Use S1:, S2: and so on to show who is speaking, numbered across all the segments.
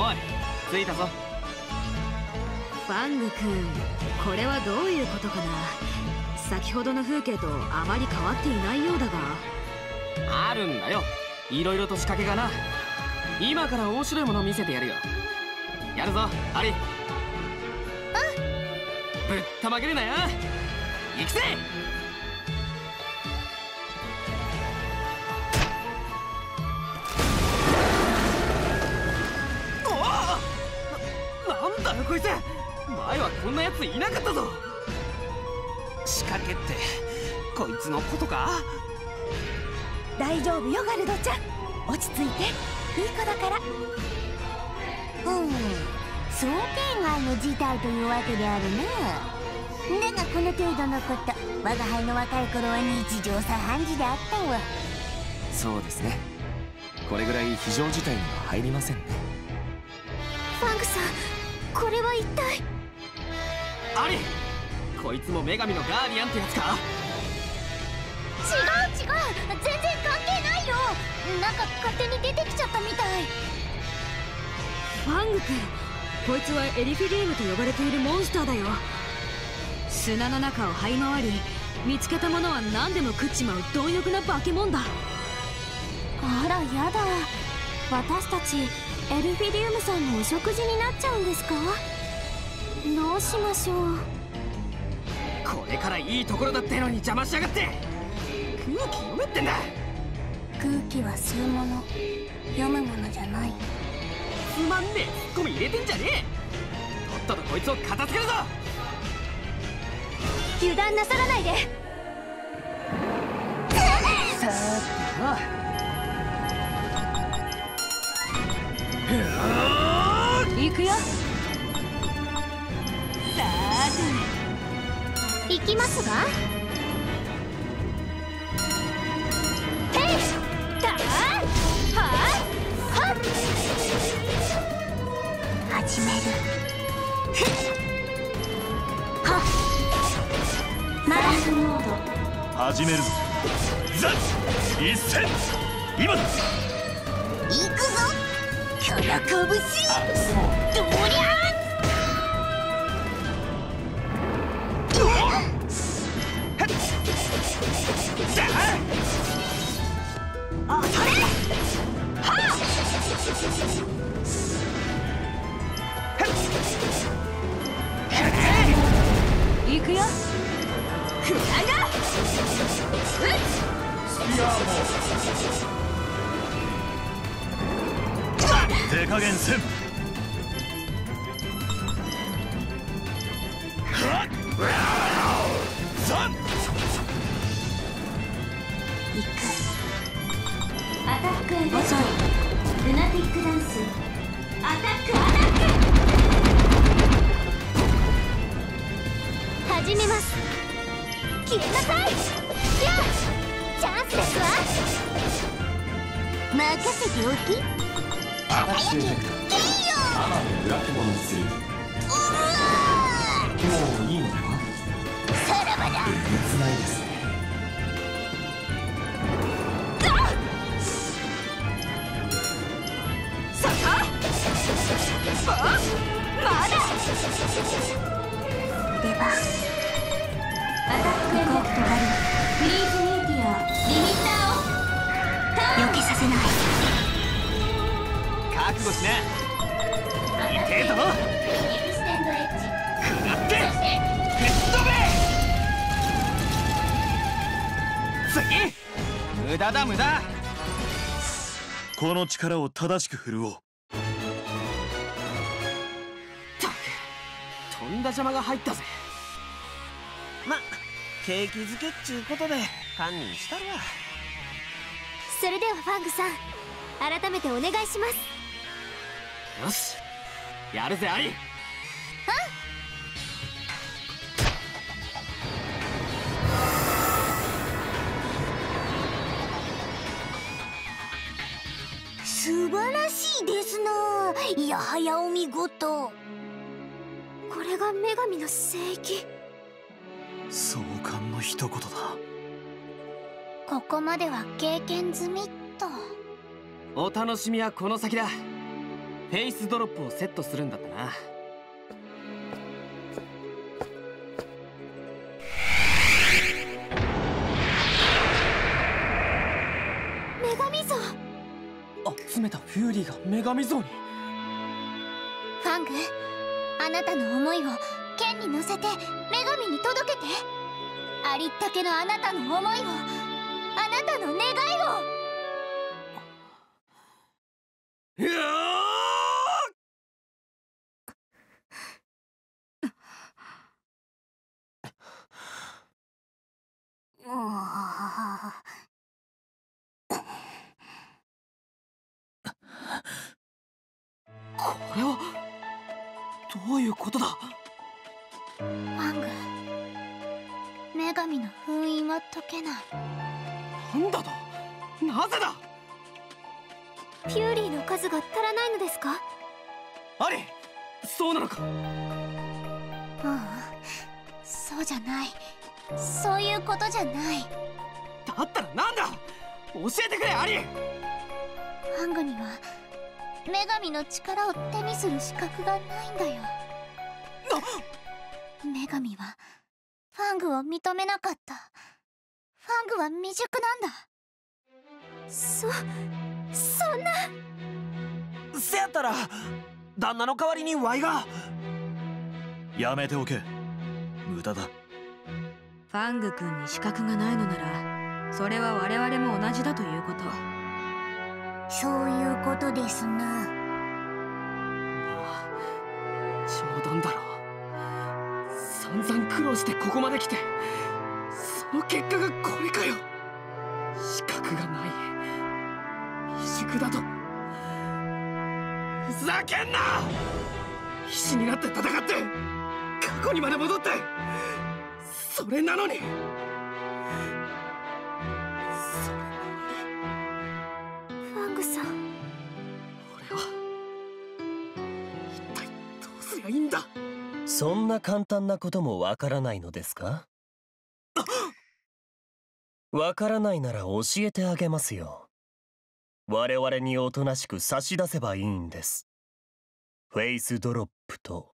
S1: おい着いたぞ。
S2: ファング君これはどういうことかな？先ほどの風景とあまり変わっていないようだが。
S1: あるんだよ。いろいろと仕掛けがな。今から面白いもの見せてやるよ。やるぞアリうんぶったまげるなよ。行くぜこいつ前はこんなやついなかったぞ。仕掛けってこいつのことか？
S3: 大丈夫よガルドちゃん。落ち着いて。いい子だから。
S4: うん。想定外の事態というわけであるなだがこの程度のこと我が輩の若い頃は日常茶飯事であったわ。
S1: そうですね。これぐらい非常事態には入りませんね。
S3: ファングさんこれは一体？
S1: アリこいつも女神のガーディアンってやつか？
S4: 違う違う全然関係ないよ。なんか勝手に出てきちゃったみたい。
S2: ファング君こいつはエリフィリウムと呼ばれているモンスターだよ。砂の中を這い回り見つけたものは何でも食っちまう貪欲な化け物だ。
S3: あらやだ。私たちエルフィリウムさんのお食事になっちゃうんですか？どうしましょう。
S1: これからいいところだってのに邪魔しやがって。空気読めってんだ。
S3: 空気は吸うもの。読むものじゃない。
S1: つまんねえ。ツッコミ入れてんじゃねえ。とっととこいつを片付けるぞ。
S3: 油断なさらないで。
S1: さーて
S2: 行くよ。
S3: 行きますが。へいはーはっ
S4: 始める。
S3: はっ。マラスモード。
S5: 始めるぞ。ザッ一戦。今だ
S4: どりゃ
S5: せん。ザン
S3: アタックエレ遅いルナティックダンスアタックアタック。始めます。消えなさいやあチャンスですわ。
S4: 任せておき早くゲイよ
S6: 裏肝にする
S4: うわ
S6: もういいのでは
S1: 覚悟しな痛えぞって。吹っ飛べ。次。無駄だ無駄。
S5: この力を正しく振るおう。
S1: たくとんだ邪魔が入ったぜ。ま景気づけっちゅうことで堪忍したるわ。
S3: それではファングさん改めてお願いします
S1: よし。やるぜアリ。
S4: 素晴らしいですな。いやはやお見事。
S3: これが女神の聖域
S5: 壮観の一言だ。
S4: ここまでは経験済みっと。
S1: お楽しみはこの先だフェイスドロップをセットするんだったな。
S3: 女神像。
S1: 集めたフューリーが女神像に。
S3: ファングあなたの思いを剣に乗せて女神に届けて。ありったけのあなたの思いを。あなたの願いを
S1: ことだ。
S3: ファング。女神の封印は解けない。
S1: なんだとなぜだ。
S3: フューリーの数が足らないのですか？
S1: アリそうなのか。
S3: ううんそうじゃない。そういうことじゃない。
S1: だったらなんだ。教えてくれアリ。
S3: ファングには女神の力を手にする資格がないんだよ女神はファングを認めなかった。ファングは未熟なんだ。そそんな。
S1: せやったら旦那の代わりにワイが。
S5: やめておけ。無駄だ。
S2: ファング君に資格がないのならそれは我々も同じだということ。
S7: そういうことですな。
S1: 冗談だろ労してここまで来てその結果がこれかよ。資格がない未熟だと。ふざけんな！必死になって戦って過去にまで戻ってそれなのに。それなのに。
S3: ファングさん。
S1: 俺は一体どうすりゃいいんだ？
S8: そんな簡単なこともわからないのですか？わからないなら教えてあげますよ。我々におとなしく差し出せばいいんです。フェイスドロップと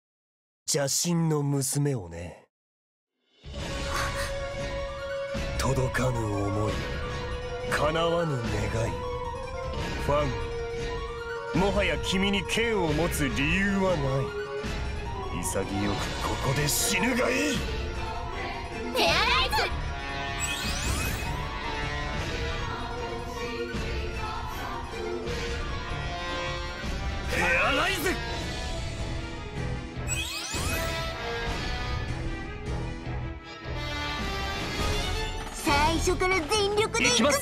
S8: 邪神の娘をね。届かぬ思い、叶わぬ願い。ファン、もはや君に剣を持つ理由はない。潔くここで死ぬがいい。
S3: ペアライズ
S8: ペアライズ
S7: 最初から全力でいくぞ。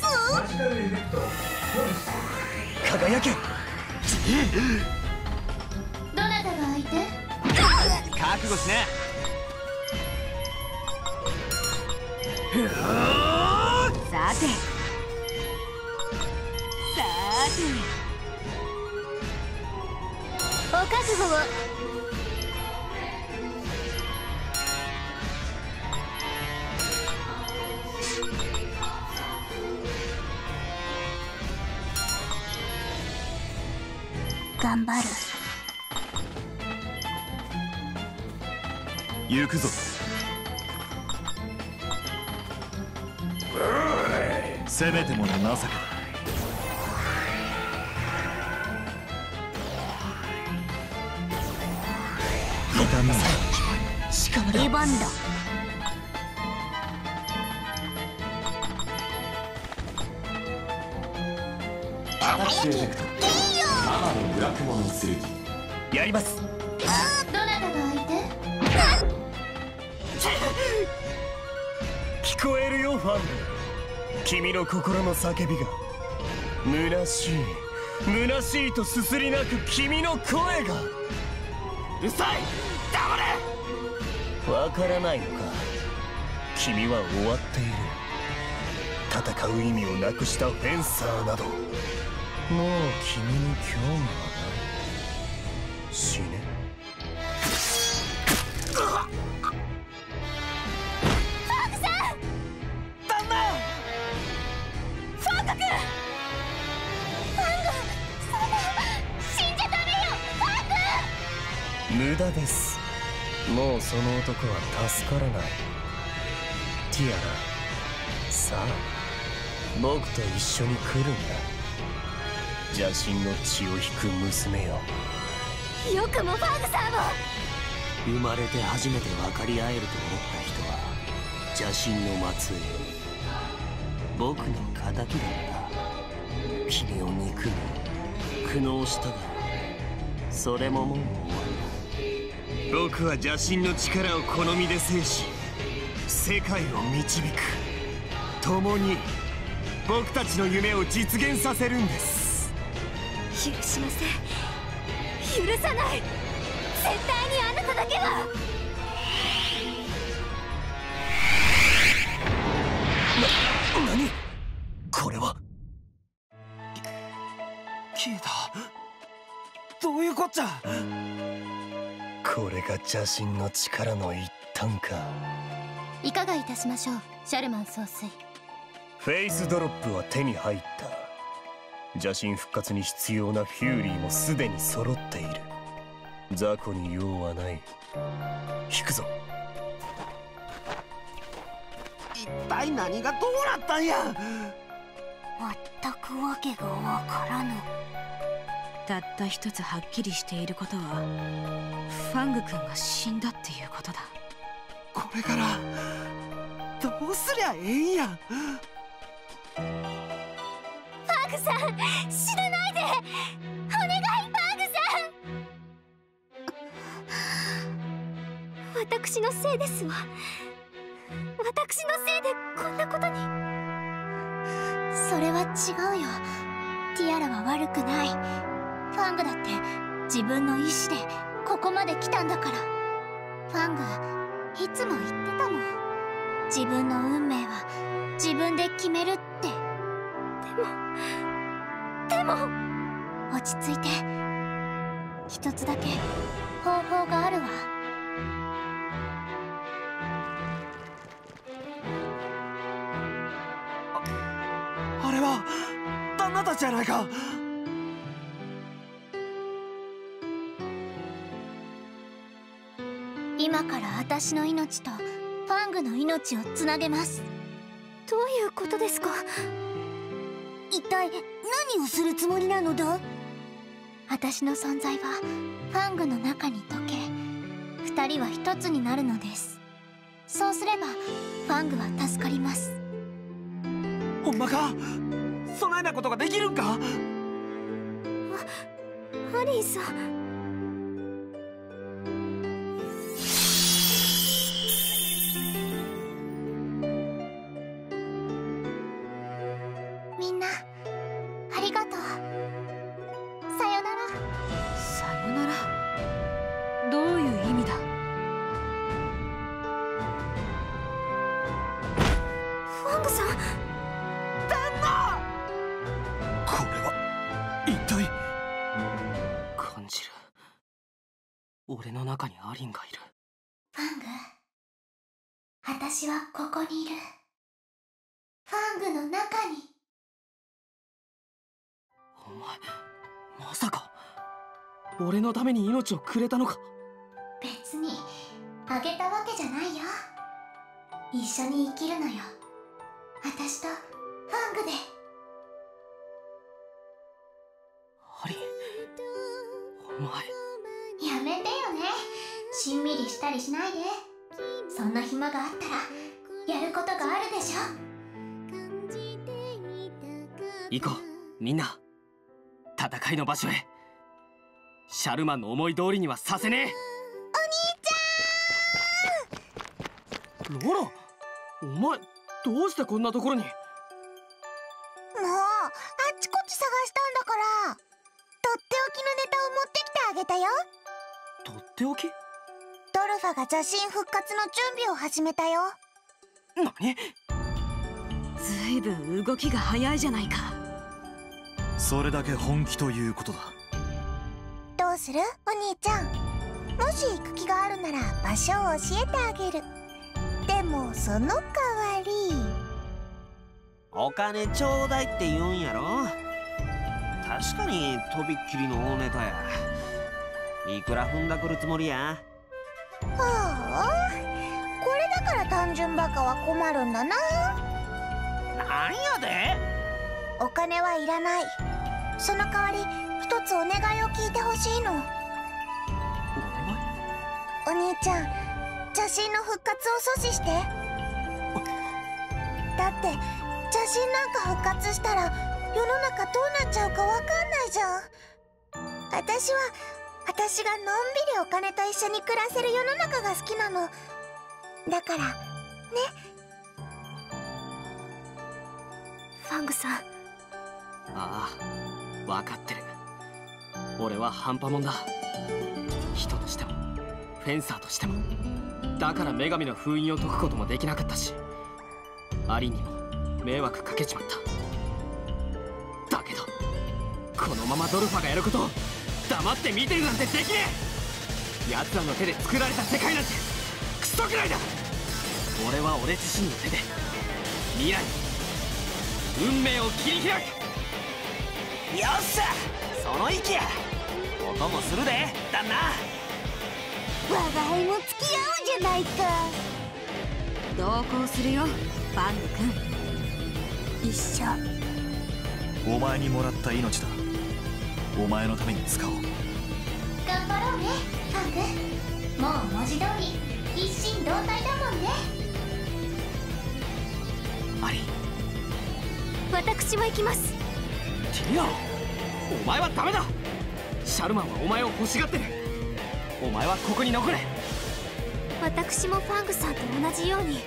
S8: 輝け
S1: 覚悟しな
S2: さて。さて。
S3: お覚悟を。頑張る。
S5: 行くぞ。せめてもの情けだ。痛みは
S7: 出番だ
S6: アタックエフェクト。マナのブラクモの剣
S8: やります聞こえるよファン。君の心の叫びが虚しい。虚しいとすすり泣く君の声が。
S1: うるさい。黙れ。
S8: わからないのか。君は終わっている。戦う意味をなくしたフェンサーなど。もう君に興味は。無駄です。もうその男は助からない。ティアラさあ僕と一緒に来るんだ。邪神の血を引く娘よ。
S3: よくもファングさんを。
S9: 生まれて初めて分かり合えると思った人は邪神の末裔僕の敵だった。君を憎み苦悩したがそれももう
S8: 僕は邪神の力を好みで制し世界を導く。共に僕たちの夢を実現させるんです。
S3: 許しません。許さない。絶対にあなただけは。
S8: な何これは。
S1: 消えた？どういうこっちゃ？
S8: これが邪神の力の一端か。
S3: いかがいたしましょうシャルマン総帥。
S8: フェイスドロップは手に入った。邪神復活に必要なフューリーもすでに揃っている。雑魚に用はない。引くぞ。
S1: 一体何がどうなったんや。
S7: 全くわけがわからぬ
S2: たった一つはっきりしていることはファング君が死んだっていうことだ。
S1: これからどうすりゃええんや。
S3: ファングさん死なないで。お願いファングさん。私のせいですわ。私のせいでこんなことに。それは違うよ。ティアラは悪くないファングだって自分の意志でここまで来たんだから。ファングいつも言ってたもん。自分の運命は自分で決めるって。でもでも落ち着いて。一つだけ方法があるわ。
S1: あれは旦那たちじゃないか。
S3: 私の命とファングの命をつなげます。どういうことですか？
S7: 一体何をするつもりなのだ？
S3: 私の存在はファングの中に溶け二人は一つになるのです。そうすればファングは助かります。
S1: ほんまか？そないなことができるんか？
S3: ハリーさん
S1: 俺の中にアリンがいる。
S3: ファング私はここにいる。ファングの中に。
S1: お前まさか俺のために命をくれたのか？
S3: 別にあげたわけじゃないよ。一緒に生きるのよ。私とファングで。
S1: アリンお前
S3: したりしないで。そんな暇があったらやることがあるでしょ。
S1: 行こうみんな。戦いの場所へ。シャルマンの思い通りにはさせねえ。お兄ちゃん。ロロお前どうしてこんなところに？
S7: もうあっちこっち探したんだから。とっておきのネタを持ってきてあげたよ。
S1: とっておき？
S7: ドルファが邪神復活の準備を始めたよ。
S1: 何？
S2: ずいぶん動きが早いじゃないか。
S5: それだけ本気ということだ。
S7: どうする？お兄ちゃん。もし行く気があるなら場所を教えてあげる。でもその代わり。
S9: お金ちょうだいって言うんやろ。確かにとびっきりの大ネタや。いくら踏んだくるつもりや？
S7: はあこれだから単純バカは困るんだな。
S9: なんやで？
S7: お金はいらない。その代わり一つお願いを聞いてほしいの。お兄ちゃん邪神の復活を阻止して。だって邪神なんか復活したら世の中どうなっちゃうかわかんないじゃん。私は私がのんびりお金と一緒に暮らせる世の中が好きなの。だからね。
S3: ファングさん。
S1: ああ分かってる。俺は半端もんだ。人としてもフェンサーとしてもだから女神の封印を解くこともできなかったしアリにも迷惑かけちまった。だけどこのままドルファがやることを黙って見てるなんてできねえ！奴らの手で作られた世界なんてクソくらいだ！俺は俺自身の手で未来運命を切り開く！
S9: よっしゃ！その意気や！音もするで旦那！
S7: 我が輩も付き合うじゃないか！
S2: 同行するよファング君。
S7: 一緒。
S5: お前にもらった命だお前のために使おう。
S3: 頑張ろうねファングもう文字通り一心同体だもんね。
S1: アリ。
S3: 私も行きます。
S1: ティアお前はダメだ。シャルマンはお前を欲しがってる。お前はここに残れ。
S3: 私もファングさんと同じように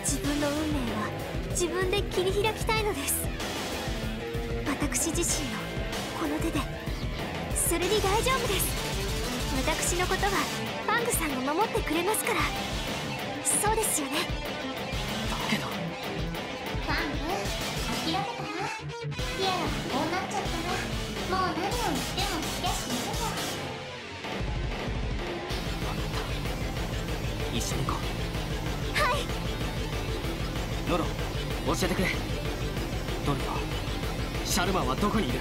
S3: 自分の運命は自分で切り開きたいのです。私自身のこの手でそれに大丈夫です。私のことはファングさんが守ってくれますから。そうですよね。
S1: だけど。
S3: ファング諦めたらティアラがこうなっちゃったらもう何を言っても。聞きゃしないよ
S1: 一緒に行こう。
S3: はい。
S1: ロロ教えてくれ。ドルファシャルマンはどこにいる？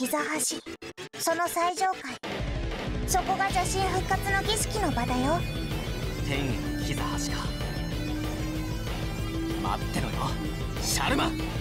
S7: 膝橋。その最上階。そこが邪神復活の儀式の場だよ。
S1: 天への膝橋か。待ってろよ。シャルマン。